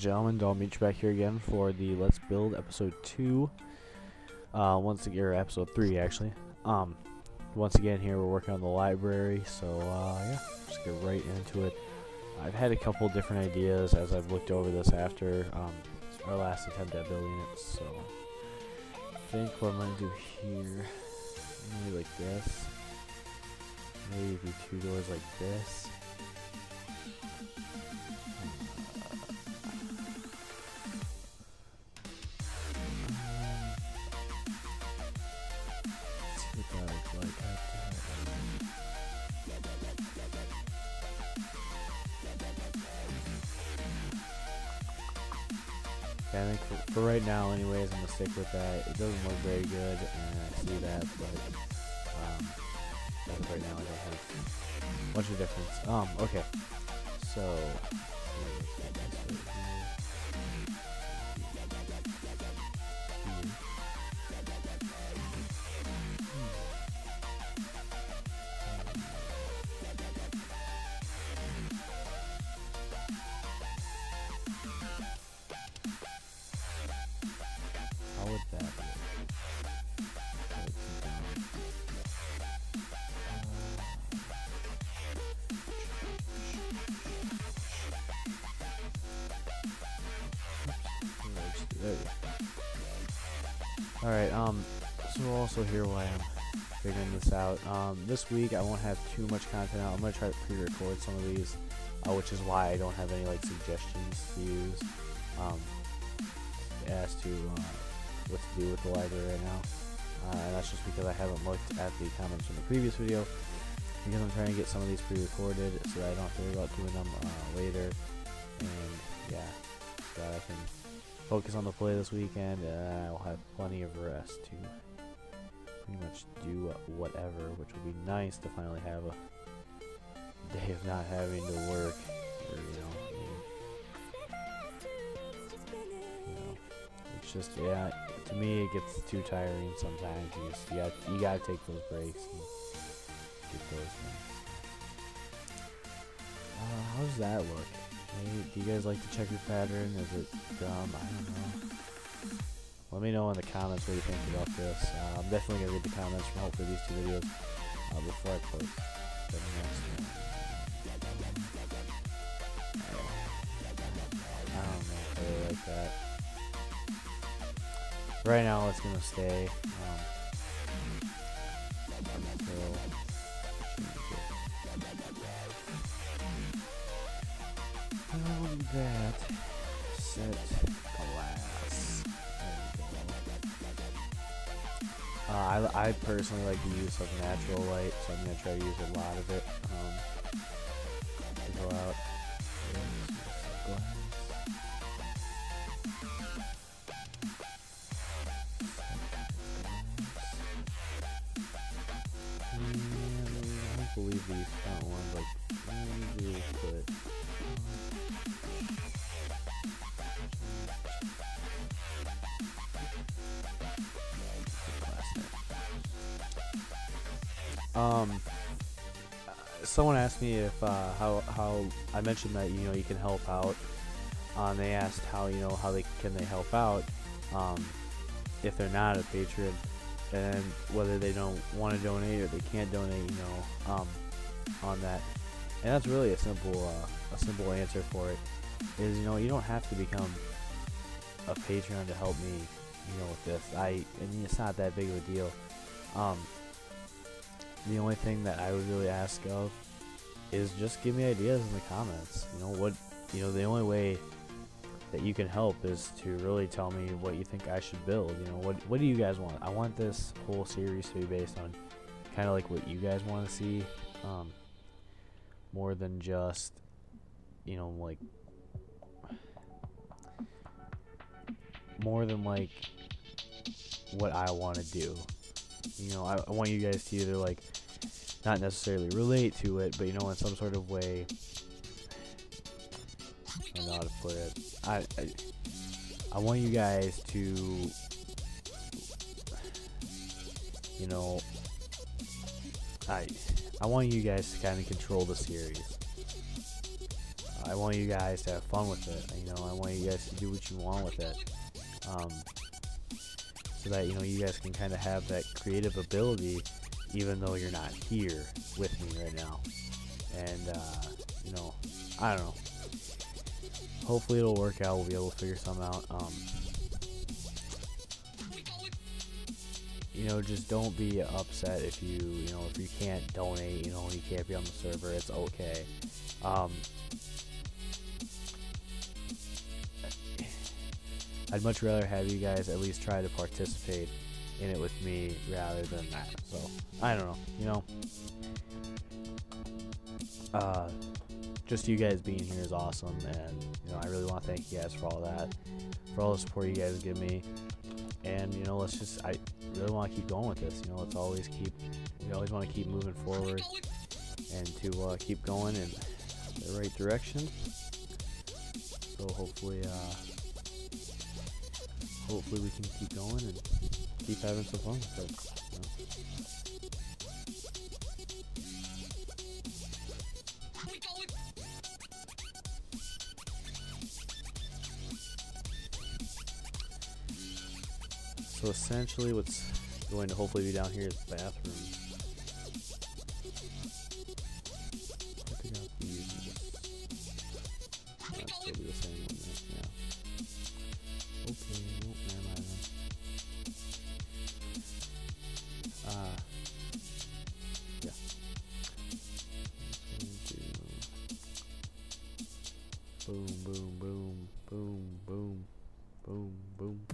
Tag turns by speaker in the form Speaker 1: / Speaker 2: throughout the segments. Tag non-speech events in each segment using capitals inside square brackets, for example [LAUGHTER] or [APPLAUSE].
Speaker 1: gentlemen, I'll meet you back here again for the Let's Build episode 2. Uh, once again, or episode 3 actually. Um, once again here we're working on the library, so uh, yeah, just get right into it. I've had a couple different ideas as I've looked over this after um, our last attempt at building it, so I think what I'm going to do here, maybe like this, maybe two doors like this. Yeah, I think for, for right now, anyways, I'm gonna stick with that. It doesn't look very good, and I see that, but um, as of right now, I don't have much of a difference. Um, okay, so. Alright, um, so also here why I'm figuring this out. Um, this week I won't have too much content out. I'm gonna try to pre-record some of these, uh, which is why I don't have any like suggestions to use. Um, as to uh, what to do with the library right now. Uh, and that's just because I haven't looked at the comments from the previous video. Because I'm trying to get some of these pre-recorded so that I don't have to worry about doing them uh, later. And yeah, that I can focus on the play this weekend and I'll have plenty of rest to pretty much do whatever, which will be nice to finally have a day of not having to work or, you know, you know, it's just yeah. To me, it gets too tiring sometimes. You just you got you gotta take those breaks and get those things. Uh, how does that look? Hey, do you guys like to check the checker pattern? Is it dumb? I don't know. Let me know in the comments what you think about this. Uh, I'm definitely gonna read the comments from hopefully these two videos uh, before I post the next one. Really like that. Right now, it's gonna stay. Um, that set glass. There we go. Uh, I, I personally like the use of natural light, so I'm gonna try to use a lot of it um, to go out. I believe these front ones like really. Um, someone asked me if uh, how how I mentioned that you know you can help out. Um, they asked how you know how they can they help out um, if they're not a patron and whether they don't want to donate or they can't donate, you know, um, on that. And that's really a simple, uh, a simple answer for it. Is you know you don't have to become a patron to help me, you know, with this. I, I mean, it's not that big of a deal. Um, the only thing that I would really ask of is just give me ideas in the comments. You know what? You know the only way that you can help is to really tell me what you think I should build. You know, what what do you guys want? I want this whole series to be based on kind of like what you guys want to see, um, more than just you know like more than like what I want to do. You know, I, I want you guys to either like not necessarily relate to it, but you know, in some sort of way. I don't know how to put it. I, I, I want you guys to, you know, I, I want you guys to kind of control the series. I want you guys to have fun with it. You know, I want you guys to do what you want with it. Um, so that you know you guys can kind of have that creative ability, even though you're not here with me right now. And uh, you know, I don't know. Hopefully it'll work out. We'll be able to figure something out. Um, you know, just don't be upset if you, you know, if you can't donate, you know, you can't be on the server. It's okay. Um, I'd much rather have you guys at least try to participate in it with me rather than that. So I don't know, you know. Uh, just you guys being here is awesome, and you know I really want to thank you guys for all that, for all the support you guys give me, and you know let's just I really want to keep going with this. You know let's always keep we always want to keep moving forward and to uh, keep going in the right direction. So hopefully. Uh, hopefully we can keep going and keep having some fun with it. So essentially what's going to hopefully be down here is the bathroom. here.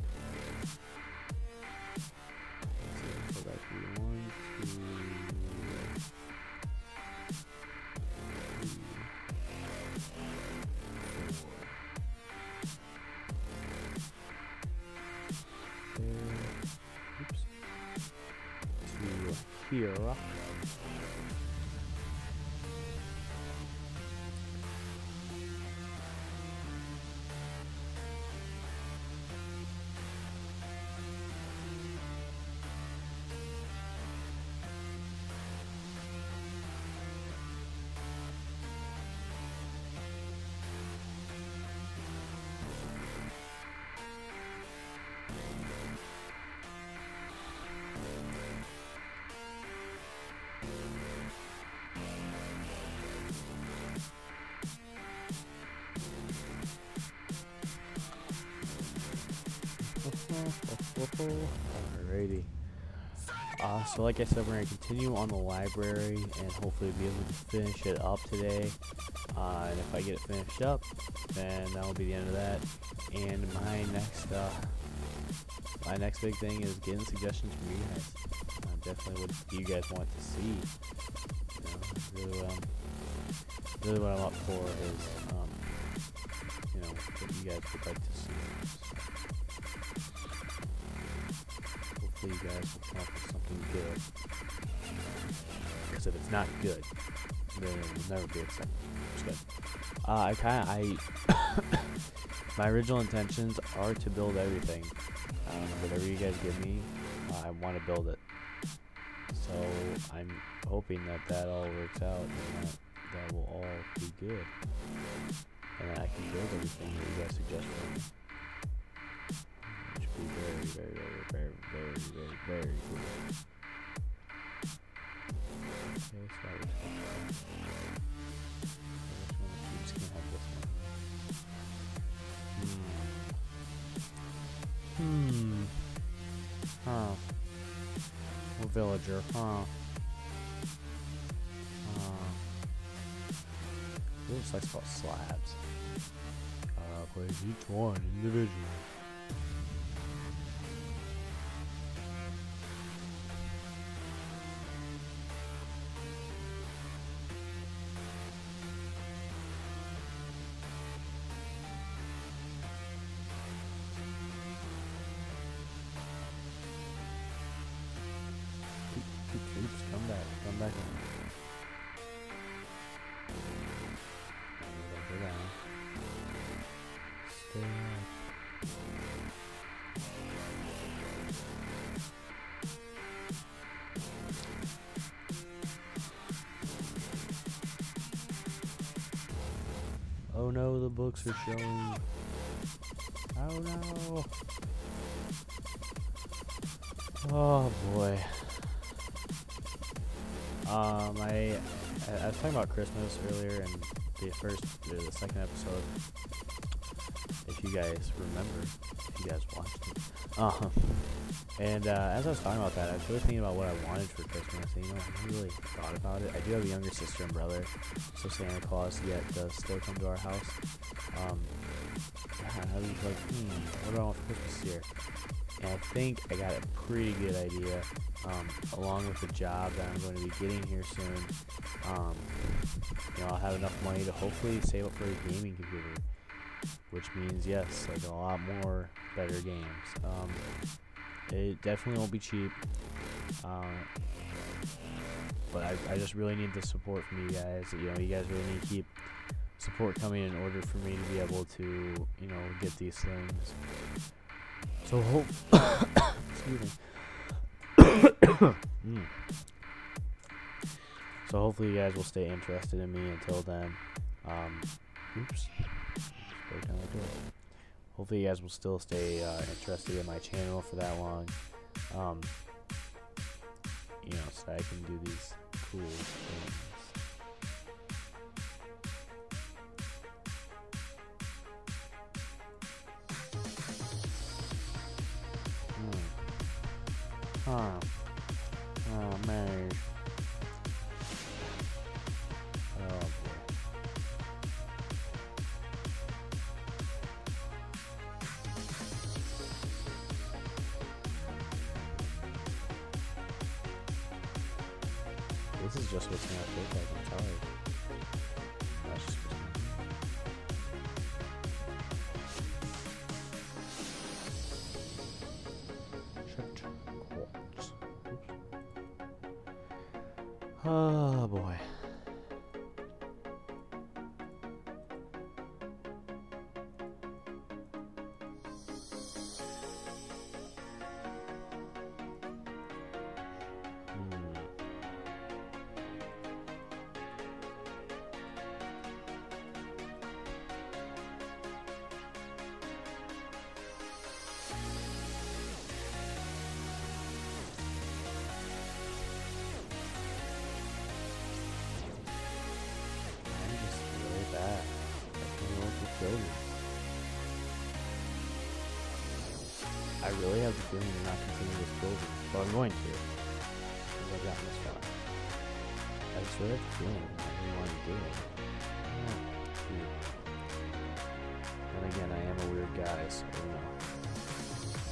Speaker 1: Alrighty. Uh, so like I said, we're going to continue on the library and hopefully be able to finish it up today. Uh, and if I get it finished up, then that'll be the end of that. And my next, uh, my next big thing is getting suggestions from you guys. Uh, definitely what you guys want to see. You know, really, what I'm, really what I'm up for is, um, you know, what you guys would like to you guys will come up with something good. Because if it's not good, then it will never be accepted. Good. Uh, I kind of, I, [COUGHS] my original intentions are to build everything. Um, whatever you guys give me, uh, I want to build it. So I'm hoping that that all works out and that that will all be good. And I can build everything that you guys suggest for me be very, very, very, very, very, very, very good. Okay, so I was Which one? I'm just gonna have this one. Hmm. Hmm. Huh. A villager, huh? Huh. Looks like it's called slabs. Uh, plays each one individually. No, the books are showing. Oh no. Oh boy. Um, I I was talking about Christmas earlier and the first, the second episode. If you guys remember, if you guys watched it. Um, and uh, as I was talking about that, I was really thinking about what I wanted for And, you know, I really thought about it. I do have a younger sister and brother, so Santa Claus yet does still come to our house. Um, I was like, hmm, what do I want for Christmas year? And I think I got a pretty good idea, um, along with the job that I'm going to be getting here soon. Um, you know, I'll have enough money to hopefully save up for a gaming computer, which means yes, like a lot more better games. Um, it definitely won't be cheap. Uh, but I, I just really need the support from you guys. You know, you guys really need to keep support coming in order for me to be able to, you know, get these things. So hope. [COUGHS] excuse me. [COUGHS] mm. So hopefully you guys will stay interested in me until then. Um, oops. Hopefully you guys will still stay uh, interested in my channel for that long. Um, you know, so I can do these cool things. Hmm. Huh. Oh boy.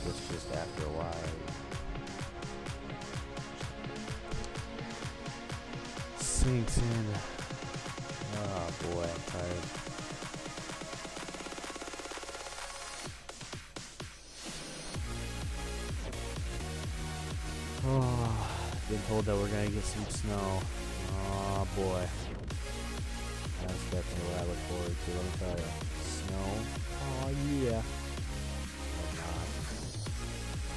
Speaker 1: It's just after a while. Sinks in. Oh boy, I'm tired. Oh, been told that we're gonna get some snow. Oh boy. That's definitely what I look forward to, let me tell you. Snow? Oh yeah.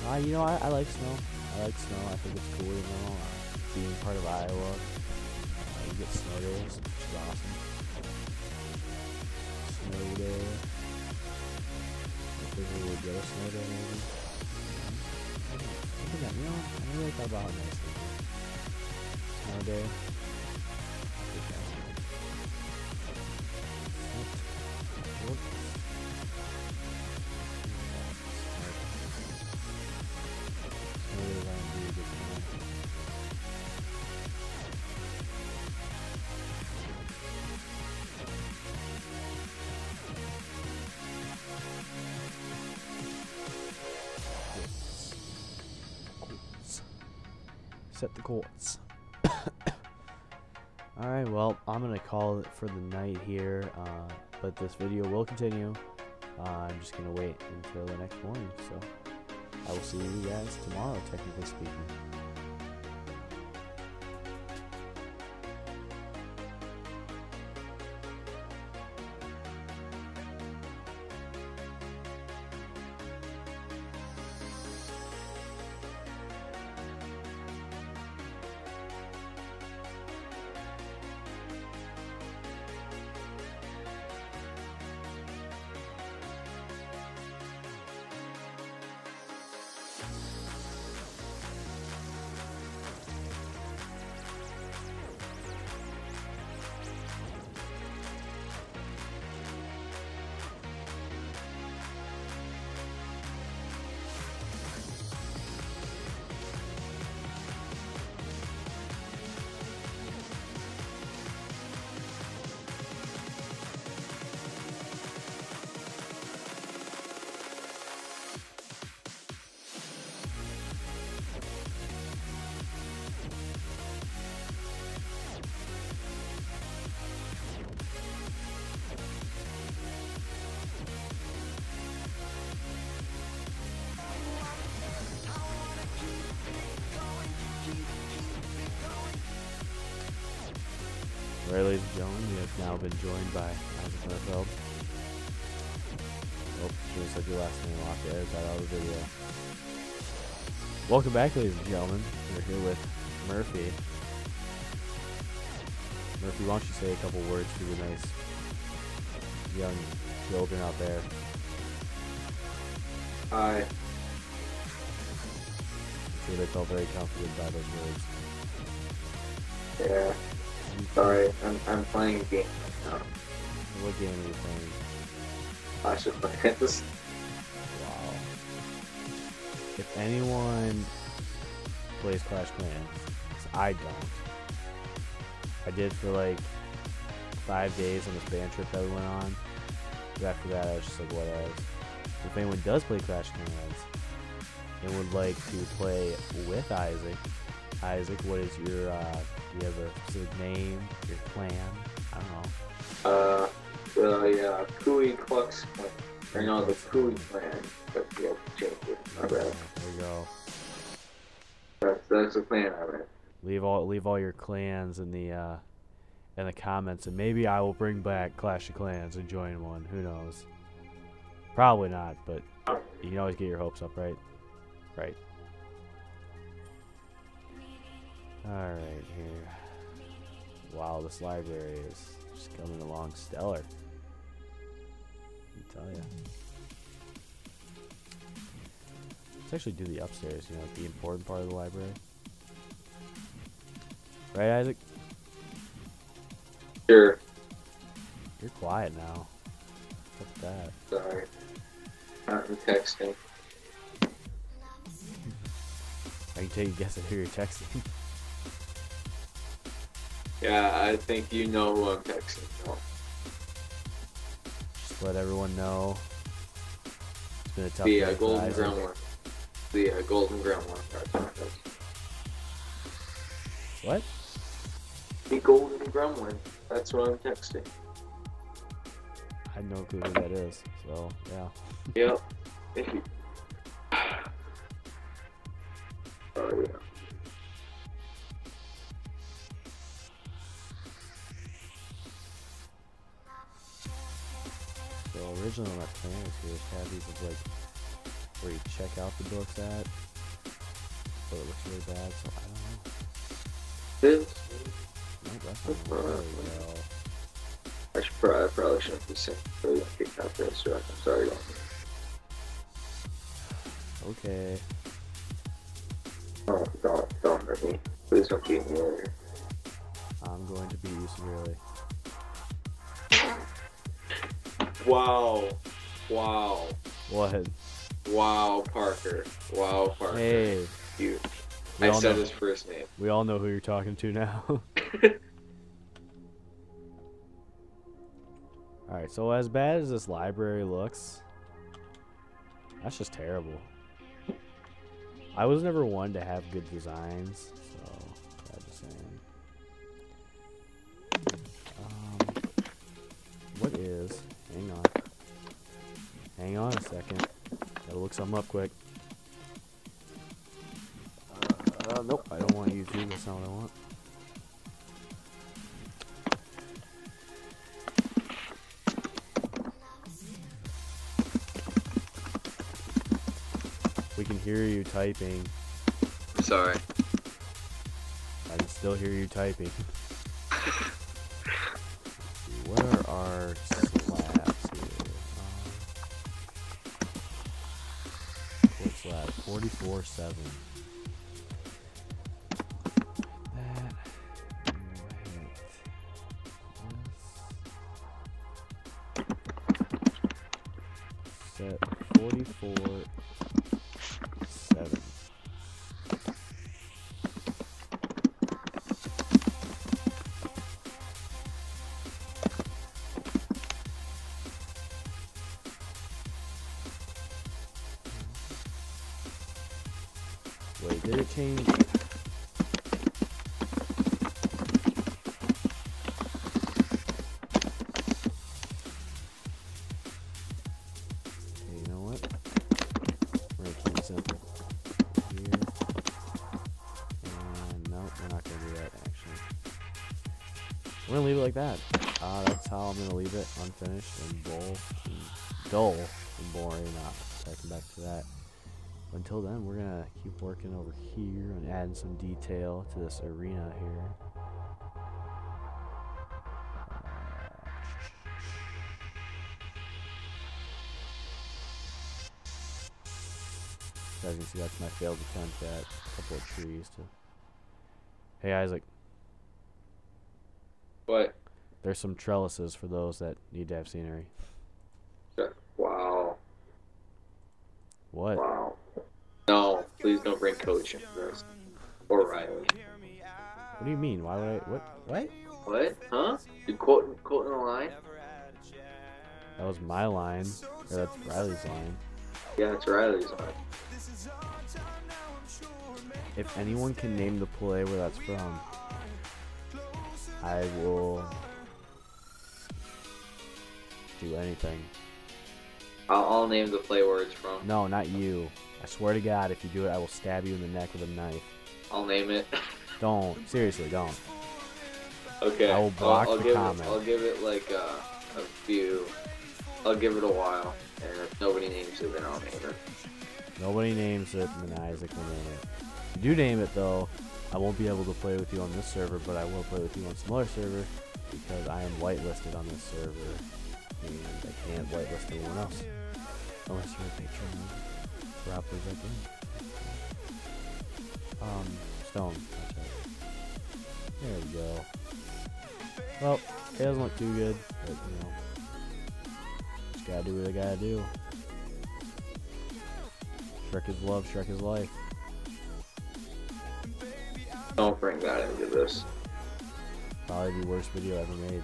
Speaker 1: Uh, you know, I, I like snow. I like snow. I think it's cool, you know, uh, being part of Iowa. Uh, you get snow days, which is awesome. Snow day. If we would get a snow day, maybe. Look at that, you know, I really thought about nice it would. Snow day. Set the quartz. [COUGHS] Alright, well, I'm going to call it for the night here, uh, but this video will continue. Uh, I'm just going to wait until the next morning, so I will see you guys tomorrow, technically speaking. Right, ladies and gentlemen, we have now been joined by Isaac Merfeld. Oh, should have said your last name off there. Got out of the video. Welcome back, ladies and gentlemen. We're here with Murphy. Murphy, why don't you say a couple words to the nice young children out there?
Speaker 2: Hi.
Speaker 1: I'm sure they felt very comforted by those words.
Speaker 2: Yeah. Sorry, I'm I'm playing a game right now.
Speaker 1: What game are you playing?
Speaker 2: Clash of Clans.
Speaker 1: Wow. If anyone plays Clash Clans, I don't. I did for like five days on this band trip that we went on. But after that, I was just like, whatever. If anyone does play Clash Clans and would like to play with Isaac, Isaac, what is your, uh, do you have a specific name, your clan? I don't know.
Speaker 2: Uh, the uh, Kui Klux Klan. Or no, the Kui Clan. But to change it. My bad.
Speaker 1: There you go.
Speaker 2: That's, that's the clan I'm in.
Speaker 1: Leave all leave all your clans in the uh, in the comments, and maybe I will bring back Clash of Clans and join one. Who knows? Probably not, but you can always get your hopes up, right? Right. All right, here. Wow, this library is just coming along stellar. I tell you. Let's actually do the upstairs. You know, the important part of the library. Right, Isaac?
Speaker 2: Sure.
Speaker 1: You're quiet now. What's that?
Speaker 2: Sorry. I'm texting. [LAUGHS]
Speaker 1: I can take a guess at who you're texting.
Speaker 2: Yeah, I think you know who I'm texting. No.
Speaker 1: Just let everyone know. It's been a tough
Speaker 2: The uh, Golden. Ground one. The uh, Golden Ground one.
Speaker 1: What?
Speaker 2: The Golden Gremlin. That's what I'm texting.
Speaker 1: I had no clue who that is. So yeah.
Speaker 2: Yep. [LAUGHS]
Speaker 1: Originally my plan here to have these like where you check out the books at. But it looks really bad, so I don't know.
Speaker 2: This.
Speaker 1: That's not very well.
Speaker 2: I should probably, I probably shouldn't be saying oh, really kicked out this right. I'm sorry.
Speaker 1: Okay.
Speaker 2: Oh, don't, don't hurt me. Please don't beat me over.
Speaker 1: I'm going to beat you severely.
Speaker 2: Wow. Wow.
Speaker 1: What?
Speaker 2: Wow, Parker. Wow, Parker.
Speaker 1: Hey.
Speaker 2: You.
Speaker 1: We
Speaker 2: I said
Speaker 1: know-
Speaker 2: his first name.
Speaker 1: We all know who you're talking to now. [LAUGHS] [LAUGHS] Alright, so as bad as this library looks, that's just terrible. I was never one to have good designs, so I'm just saying. Um, what is? Hang on. Hang on a second. Gotta look something up quick. Uh, nope, I don't want you to. That's not what I want. We can hear you typing.
Speaker 2: Sorry.
Speaker 1: I can still hear you typing. 4-7 gonna leave it like that. Uh, that's how I'm gonna leave it unfinished and dull, and dull and boring. Not checking back to that. Until then, we're gonna keep working over here and adding some detail to this arena here. As you can see, that's my failed attempt at a couple of trees to. Hey Isaac,
Speaker 2: What?
Speaker 1: there's some trellises for those that need to have scenery.
Speaker 2: Wow.
Speaker 1: What?
Speaker 2: Wow. No, please don't bring Coach into this. Or Riley.
Speaker 1: What do you mean? Why would I? What? What?
Speaker 2: What? Huh? You quoting quoting a line?
Speaker 1: That was my line. Or that's Riley's line.
Speaker 2: Yeah, it's Riley's line.
Speaker 1: If anyone can name the play where that's from, I will do anything.
Speaker 2: I'll, I'll name the play where it's from.
Speaker 1: No, not you. I swear to God, if you do it, I will stab you in the neck with a knife.
Speaker 2: I'll name it. [LAUGHS]
Speaker 1: Don't. Seriously, don't.
Speaker 2: okay.
Speaker 1: I will block
Speaker 2: I'll, I'll
Speaker 1: the
Speaker 2: give
Speaker 1: comment.
Speaker 2: It, I'll give it like uh, a few. I'll give it a while, and if nobody names it, then I'll name it.
Speaker 1: Nobody names it, and then Isaac will name it. You do name it, though, I won't be able to play with you on this server, but I will play with you on some other server because I am whitelisted on this server, and I can't whitelist anyone else unless you're a patron for Rappers like. Um, Stone. There we go. Well, it doesn't look too good, but you know, just gotta do what I gotta do. Shrek is love, Shrek is life.
Speaker 2: Don't bring that into this.
Speaker 1: Probably the worst video ever made.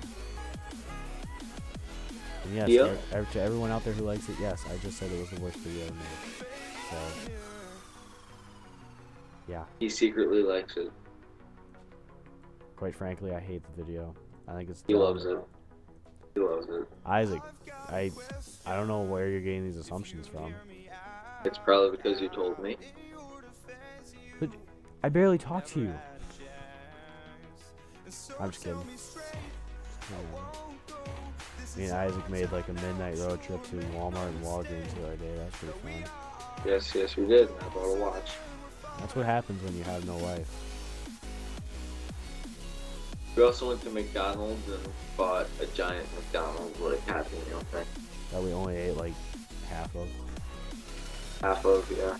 Speaker 1: And yes,
Speaker 2: Yeah.
Speaker 1: ev- er, ev- er, to everyone out there who likes it, yes, I just said it was the worst video ever made. So, yeah,
Speaker 2: He secretly likes it.
Speaker 1: quite frankly, I hate the video. I think it's
Speaker 2: He
Speaker 1: dumb.
Speaker 2: loves it. He loves it.
Speaker 1: Isaac, I, I don't know where you're getting these assumptions from.
Speaker 2: It's probably because you told me.
Speaker 1: I barely talk to you. I'm just kidding. Me and Isaac made like a midnight road trip to Walmart and Walgreens the other day. That's pretty fun.
Speaker 2: Yes, yes, we did. I bought a watch.
Speaker 1: That's what happens when you have no life.
Speaker 2: We also went to McDonald's and bought a giant McDonald's like Happy Meal thing.
Speaker 1: That we only ate like half of.
Speaker 2: Half of yeah.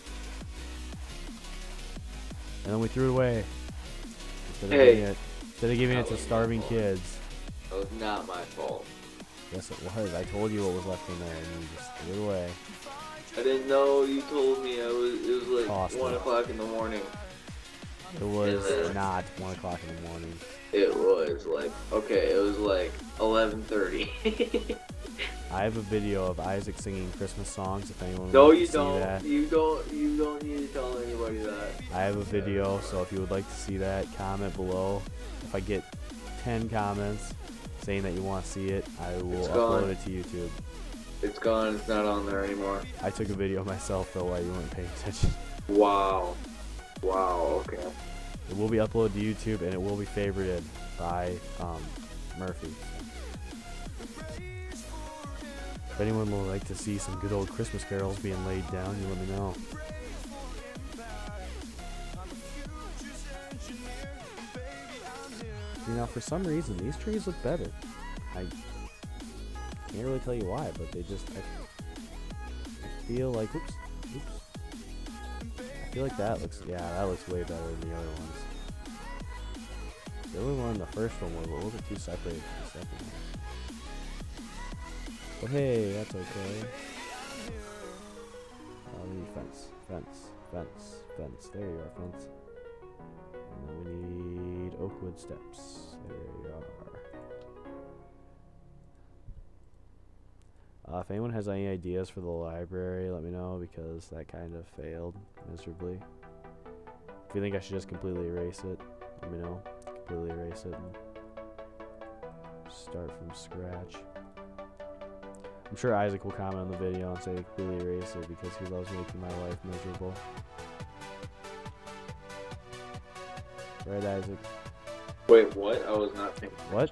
Speaker 1: And then we threw it away. Instead of
Speaker 2: Hey.
Speaker 1: giving it, instead of giving it to starving kids.
Speaker 2: That was not my fault.
Speaker 1: Yes, it was. I told you what was left in there, and you just threw it away.
Speaker 2: I didn't know you told me. I was. It was like
Speaker 1: Cost
Speaker 2: one o'clock in the morning.
Speaker 1: It was
Speaker 2: Yeah.
Speaker 1: not one o'clock in the morning.
Speaker 2: It was like okay. It was like eleven thirty. [LAUGHS]
Speaker 1: I have a video of Isaac singing Christmas songs. If anyone
Speaker 2: no, you don't.
Speaker 1: that,
Speaker 2: You don't. You don't need to tell anybody that.
Speaker 1: I have a video. So if you would like to see that, comment below. If I get ten comments saying that you want to see it, I will
Speaker 2: It's
Speaker 1: upload
Speaker 2: gone.
Speaker 1: it to YouTube.
Speaker 2: It's gone. It's not on there anymore.
Speaker 1: I took a video [LAUGHS] myself though while you weren't paying attention.
Speaker 2: Wow. Wow. Okay.
Speaker 1: It will be uploaded to YouTube and it will be favorited by um, Murphy. If anyone would like to see some good old Christmas carols being laid down, you let me know. You know, for some reason, these trees look better. I can't really tell you why, but they just. I, I feel like. Oops. Oops. I feel like that looks. Yeah, that looks way better than the other ones. The other one, the first one, was a little bit too separated from the second one. But hey, that's okay. Uh, we need fence, fence, fence, fence. There you are, fence. And then we need Oakwood steps. There you are. Uh, if anyone has any ideas for the library, let me know because that kind of failed miserably. If you think I should just completely erase it, let me know. Completely erase it and start from scratch. I'm sure Isaac will comment on the video and say to completely erase it because he loves making my life miserable. Right, Isaac?
Speaker 2: Wait, what? I was not thinking.
Speaker 1: What?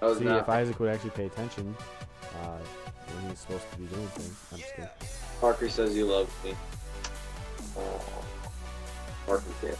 Speaker 2: That was
Speaker 1: See,
Speaker 2: not
Speaker 1: if Isaac would actually pay attention uh, when he's supposed to be doing things. I'm just kidding.
Speaker 2: Parker says he loves me. Oh, Parker can't.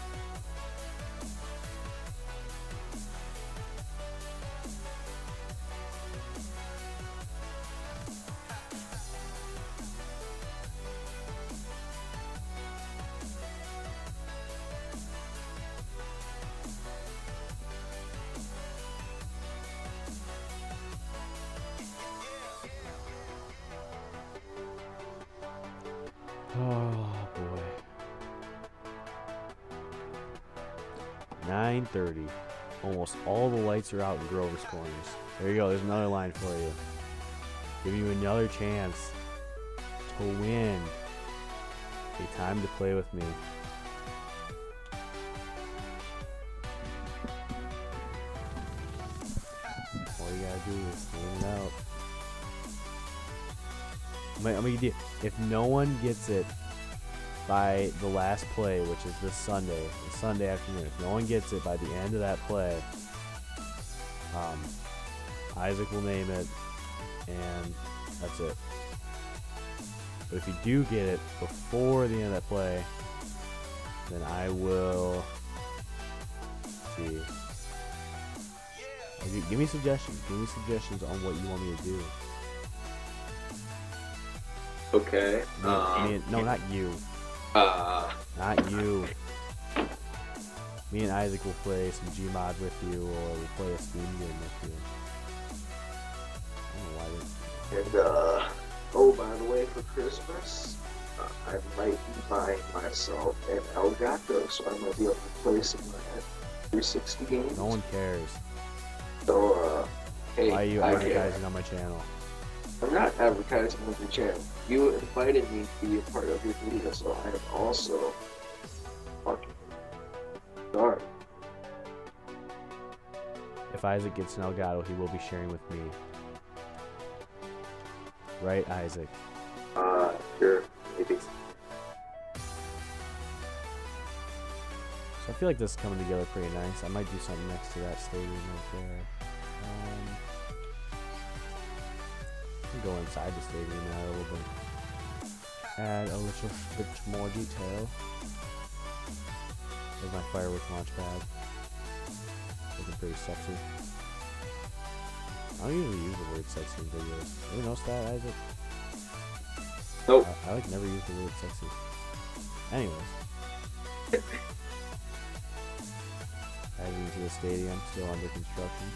Speaker 1: 9:30. Almost all the lights are out in Grover's Corners. There you go. There's another line for you. Give you another chance to win. A time to play with me. All you gotta do is it out. I'm gonna, give if no one gets it by the last play, which is this Sunday, the Sunday afternoon, if no one gets it by the end of that play, um, Isaac will name it, and that's it. But if you do get it before the end of that play, then I will see. Give me suggestions. Give me suggestions on what you want me to do.
Speaker 2: Okay.
Speaker 1: Me-
Speaker 2: Um,
Speaker 1: me no, not you.
Speaker 2: Uh,
Speaker 1: Not you. Me and Isaac will play some Gmod with you, or we'll play a Steam game with you. I don't know why they-
Speaker 2: and uh, oh, by the way, for Christmas, uh, I might be buying myself an Elgato, so I might be able to play some of that 360 games.
Speaker 1: No one cares.
Speaker 2: So, uh, hey,
Speaker 1: Why are you advertising on my channel?
Speaker 2: I'm not advertising on your channel. You invited me to be a part of your video, so I am also fucking sorry.
Speaker 1: If Isaac gets an Elgato, he will be sharing with me. Right, Isaac?
Speaker 2: Uh, sure, maybe.
Speaker 1: So I feel like this is coming together pretty nice. I might do something next to that stadium right there. Um, I'll go inside the stadium now a little bit. Add a little bit more detail. There's my fireworks launch pad. Looking pretty sexy. I don't usually use the word sexy in videos. You notice that, Isaac?
Speaker 2: Nope.
Speaker 1: I, I like never use the word sexy. Anyways. [LAUGHS] Heading to the stadium, still under construction.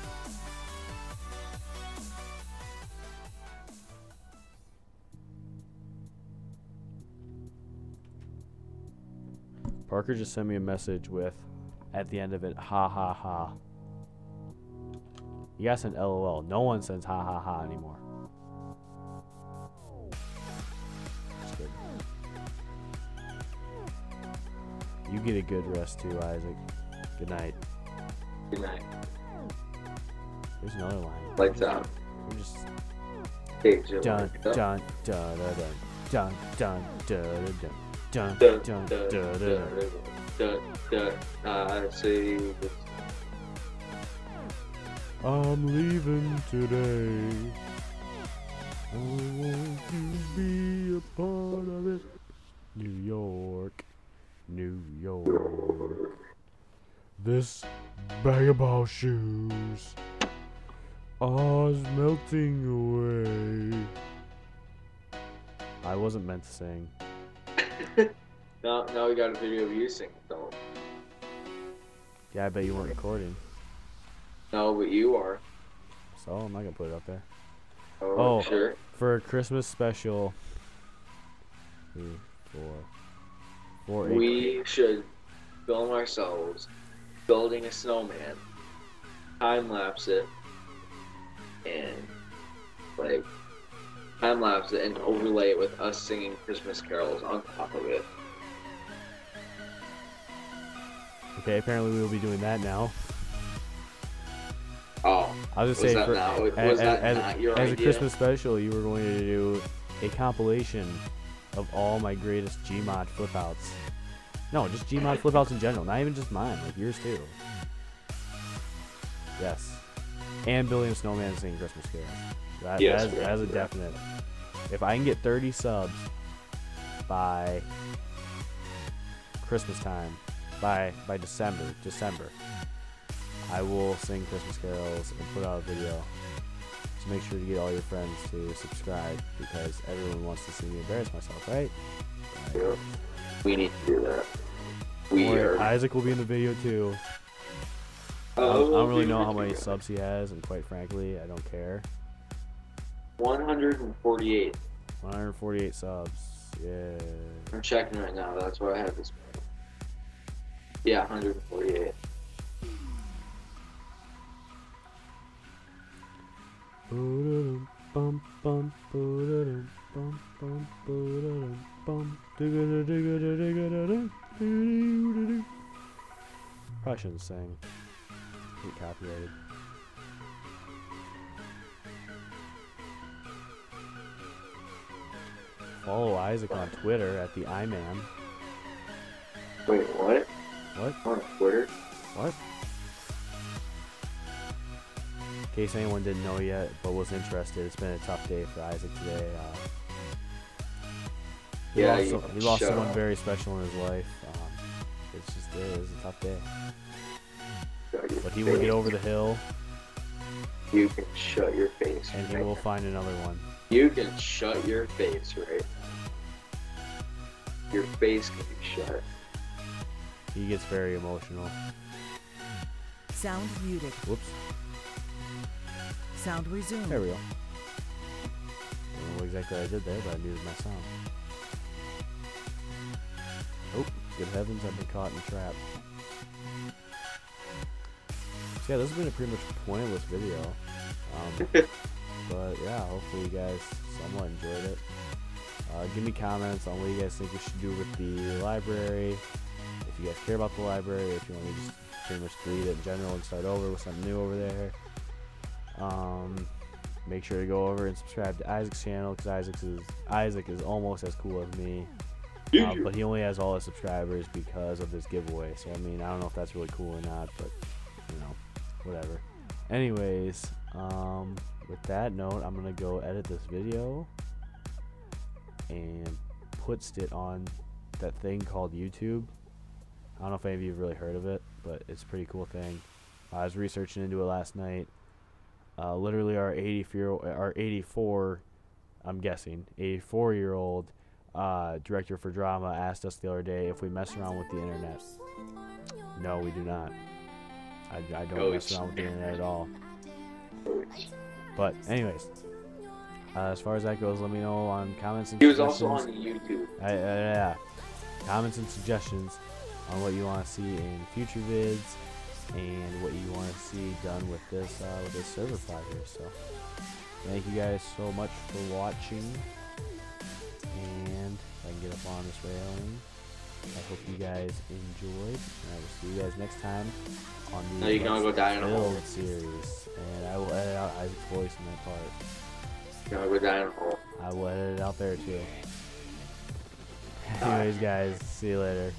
Speaker 1: Parker just sent me a message with, at the end of it, ha ha ha. You guys sent LOL. No one sends ha ha ha anymore. You get a good rest too, Isaac. Good night.
Speaker 2: Good night.
Speaker 1: There's another line.
Speaker 2: Lights out.
Speaker 1: We're just
Speaker 2: Hey, Jill.
Speaker 1: dun dun dun dun dun dun dun dun dun dun
Speaker 2: Dun,
Speaker 1: dun
Speaker 2: dun,
Speaker 1: dun
Speaker 2: dun,
Speaker 1: dun.
Speaker 2: dun, dun, dun. Ah, I this.
Speaker 1: I'm leaving today. I want to be a part of it. New York, New York. This bag of ball shoes are melting away. I wasn't meant to sing. [LAUGHS]
Speaker 2: Now, now we got a video of you singing, so.
Speaker 1: Yeah, I bet you weren't recording,
Speaker 2: No, but you are.
Speaker 1: so I'm not gonna put it up there.
Speaker 2: Oh,
Speaker 1: Oh.
Speaker 2: sure.
Speaker 1: For a Christmas special. Three, four, four, eight.
Speaker 2: We should film ourselves building a snowman, time lapse it, and like time lapse it and overlay it with us singing Christmas carols on top of it.
Speaker 1: Okay, apparently we will be doing that now.
Speaker 2: Oh,
Speaker 1: I was just saying
Speaker 2: that
Speaker 1: for
Speaker 2: not,
Speaker 1: as, as, as a? Christmas special, you were going to do a compilation of all my greatest Gmod flip outs. No, just Gmod [LAUGHS] flip outs in general, not even just mine, like yours too. Yes. and Billy and snowman singing Christmas Carol. That,
Speaker 2: Yes,
Speaker 1: that is, that is a
Speaker 2: have to do that.
Speaker 1: definite. If I can get 30 subs by Christmas time, by by December, December, I will sing Christmas carols and put out a video. So make sure to get all your friends to subscribe because everyone wants to see me embarrass myself, right?
Speaker 2: Yeah. We need to do that. We
Speaker 1: Don't
Speaker 2: are.
Speaker 1: Isaac will be in the video too. I
Speaker 2: Oh,
Speaker 1: don't, I don't oh,
Speaker 2: really
Speaker 1: know how many subs he has, and quite frankly, I don't care.
Speaker 2: 148.
Speaker 1: 148 subs. Yeah.
Speaker 2: I'm checking right now. That's why I have this. Yeah, 148.
Speaker 1: Boo-da-dum, bum, bum, bum, bum, bum, digga-da-digga-da-digga-da-dum, doo-doo-doo-doo. Probably shouldn't sing. Get copyrighted. Follow Isaac on Twitter at the iMan.
Speaker 2: Wait, what?
Speaker 1: What?
Speaker 2: On Twitter?
Speaker 1: What? In case anyone didn't know yet, but was interested, it's been a tough day for Isaac today. Uh, he
Speaker 2: Yeah,
Speaker 1: lost, he lost someone
Speaker 2: up.
Speaker 1: very special in his life. Um, it's just it was a tough day, but he will get over the hill,
Speaker 2: You can shut your face.
Speaker 1: and he will find another one.
Speaker 2: You can shut your face, right? Your face can be shut.
Speaker 1: He gets very emotional.
Speaker 3: Sound muted.
Speaker 1: Whoops.
Speaker 3: Sound resumed.
Speaker 1: There we go. Don't know what exactly I did there, but I muted my sound. Oh, good heavens, I've been caught in a trap. So yeah, this has been a pretty much pointless video. Um, [LAUGHS] but yeah, hopefully you guys somewhat enjoyed it. Uh, give me comments on what you guys think we should do with the library. If you guys care about the library, if you want me to just pretty much delete it in general and start over with something new over there. Um, make sure to go over and subscribe to Isaac's channel because Isaac is Isaac is almost as cool as me, uh, but he only has all his subscribers because of this giveaway. So I mean, I don't know if that's really cool or not, but you know, whatever. Anyways, um, with that note, I'm gonna go edit this video and puts it on that thing called YouTube. I don't know if any of you have really heard of it, but it's a pretty cool thing. I was researching into it last night. Uh, literally, our 84, our 84, I'm guessing, 84 year old uh, director for drama asked us the other day if we mess around with the internet. No, we do not. I, I don't mess around with the internet at all. [LAUGHS] But anyways, uh, as far as that goes, let me know on comments and
Speaker 2: He was also on YouTube.
Speaker 1: I, I, yeah, comments and suggestions on what you want to see in future vids and what you want to see done with this uh, with this server file here. So, thank you guys so much for watching, and if I can get up on this railing. I hope you guys enjoyed, and I will see you guys next time on the
Speaker 2: Now you can go die in a hole.
Speaker 1: Build series, and I will edit out Isaac's voice in that part.
Speaker 2: No, we're dying.
Speaker 1: I wanted it out there too. Anyways, guys, see you later.